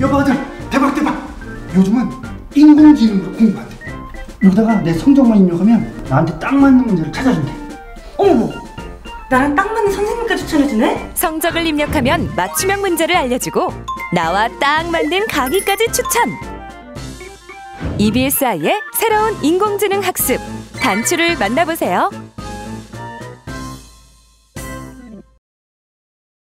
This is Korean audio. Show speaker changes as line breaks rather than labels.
여보 아들 대박 대박 요즘은 인공지능으로 공부한대 여기다가 내 성적만 입력하면 나한테 딱 맞는 문제를 찾아준대
어머머, 나랑 딱 맞는 선생님까지 추천해주네?
성적을 입력하면 맞춤형 문제를 알려주고 나와 딱 맞는 강의까지 추천. EBSI의 새로운 인공지능 학습 단추를 만나보세요.